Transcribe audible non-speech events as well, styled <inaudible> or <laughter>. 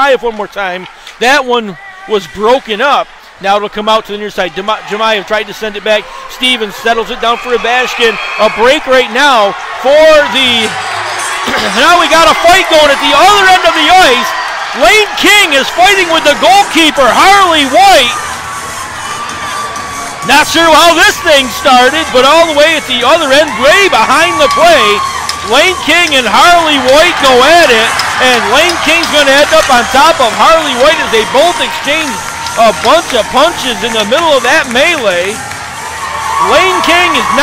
Jemiah one more time. That one was broken up. Now it'll come out to the near side. Jemiah tried to send it back. Stevens settles it down for a Bashkin. A break right now for the. <clears throat> now we got a fight going at the other end of the ice. Lane King is fighting with the goalkeeper, Harley White. Not sure how this thing started, but all the way at the other end, way behind the play, Lane King and Harley White go at it, and Lane King's going to end up on top of Harley White as they both exchange a bunch of punches in the middle of that melee. Lane King is not